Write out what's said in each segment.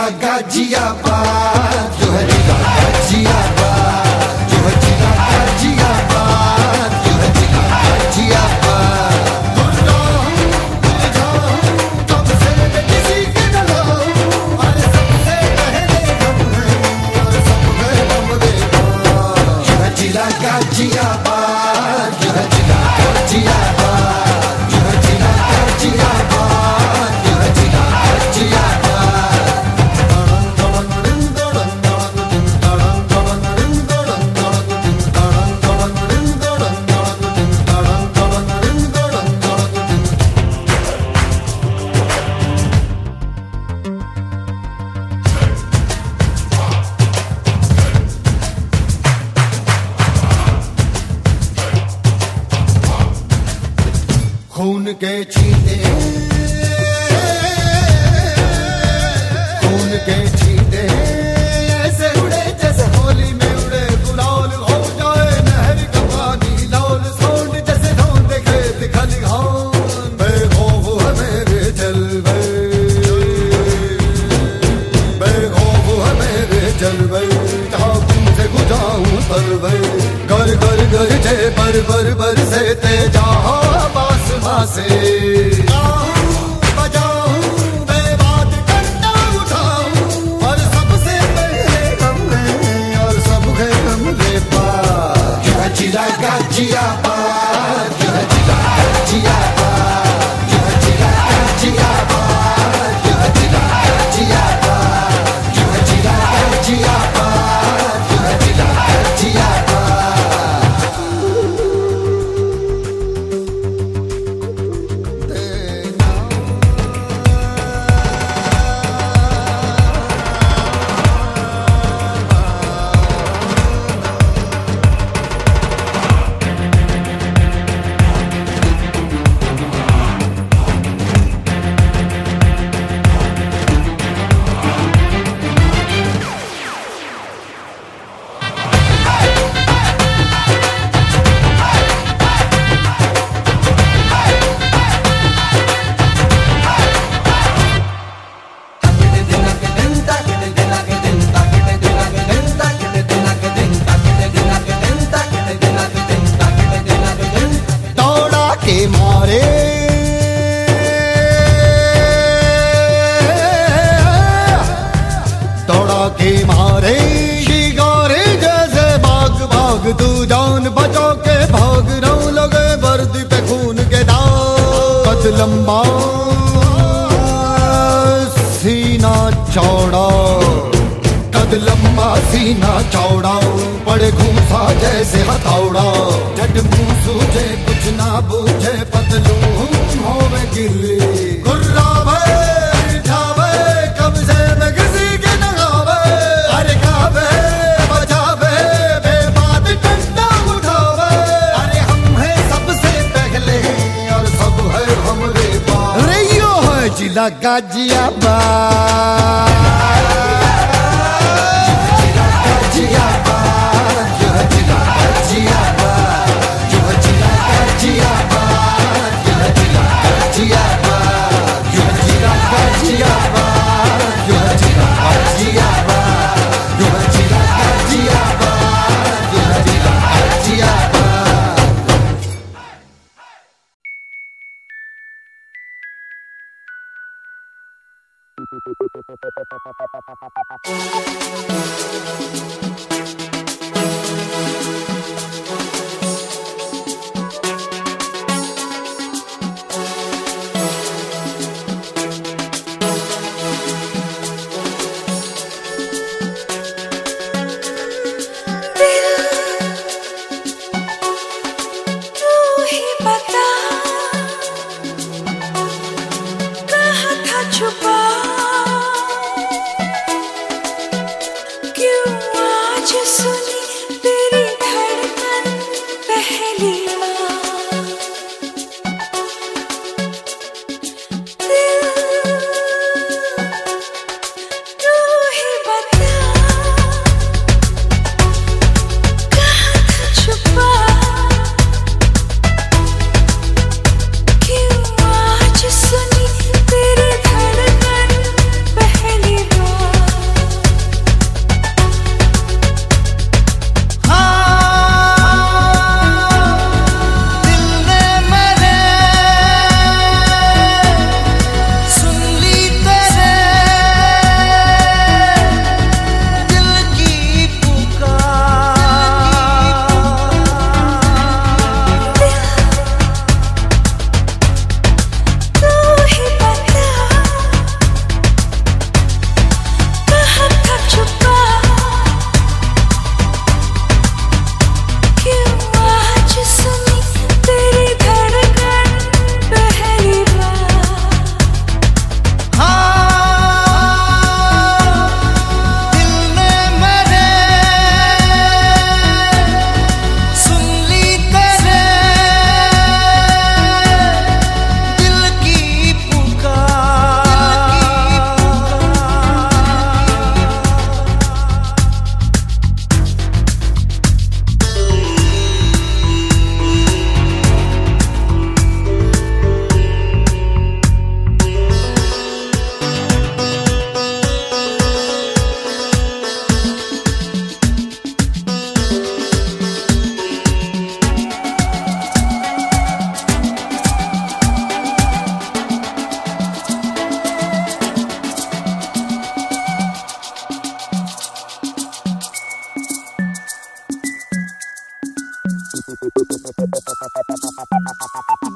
Jagadiabá. खून के छींटे खून के छींटे ऐसे उड़े जैसे होली में उड़े गुलाल हो जाए। नहर का पानी लाल जैसे है मेरे मेरे से गुजाऊं कर कर जे पर पर पर से तेजा बास fazer. बचो के भाग रहा लगे वर्दी पे खून के दाग। कद लंबा, सीना चौड़ा। कद लंबा, सीना चौड़ा, पड़े घूसा जैसे हथौड़ा। जट मुँह सूझे, कुछ ना बूझे पतलू होवे गिल्ली। है जिला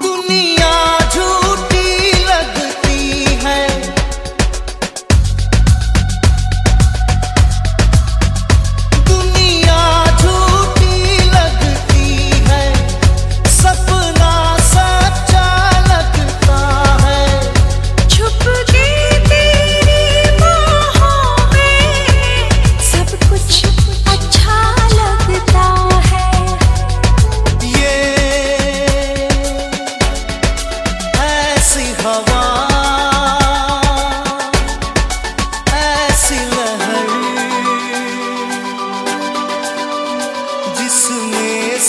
दुनिया झूठ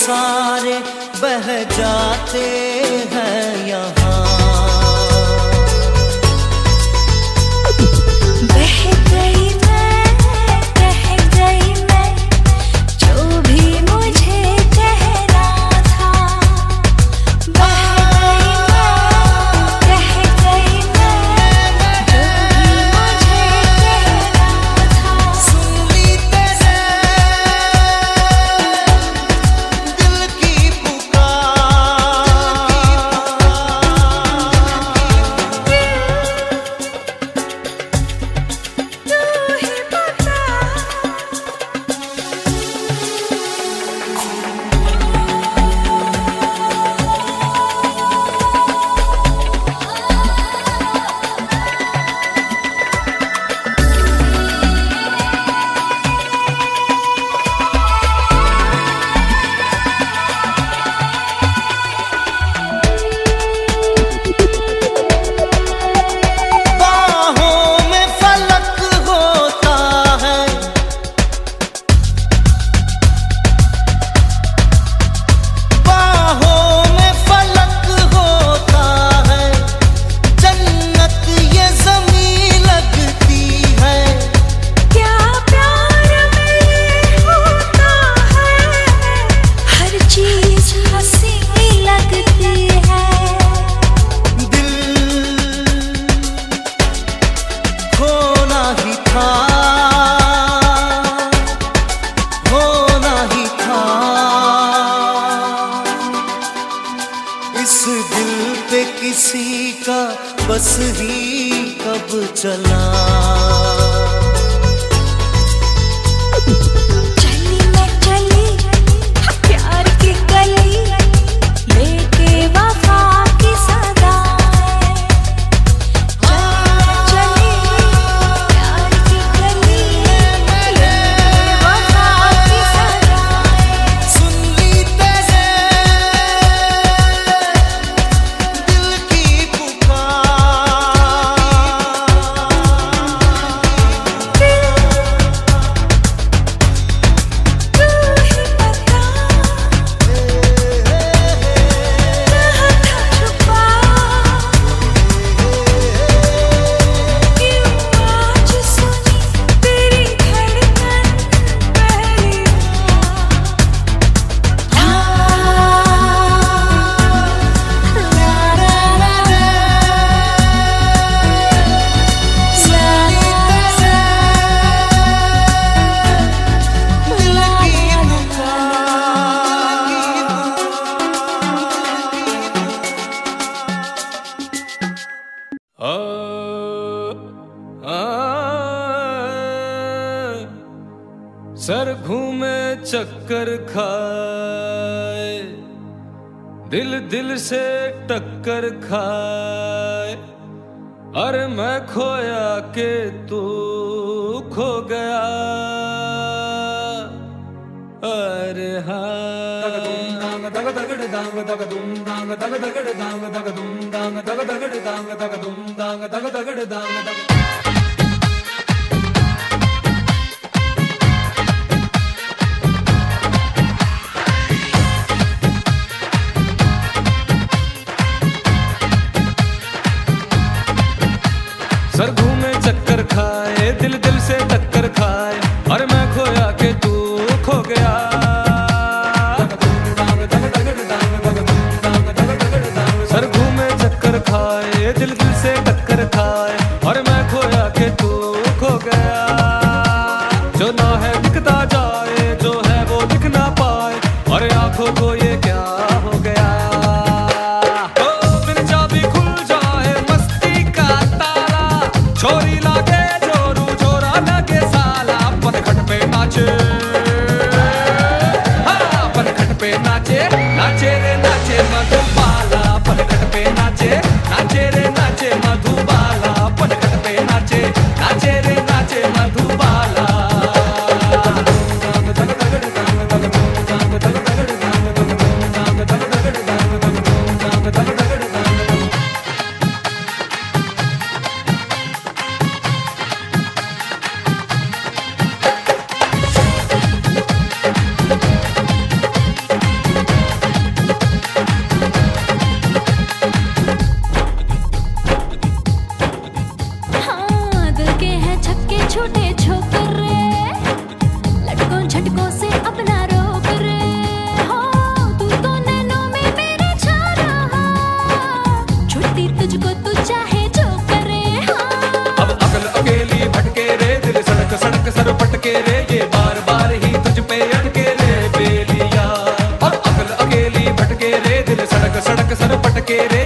सारे बह जाते हैं यहाँ। चक्कर खाए दिल दिल से टक्कर खाए अरे मैं खोया के तू खो गया अरे हाँ que ve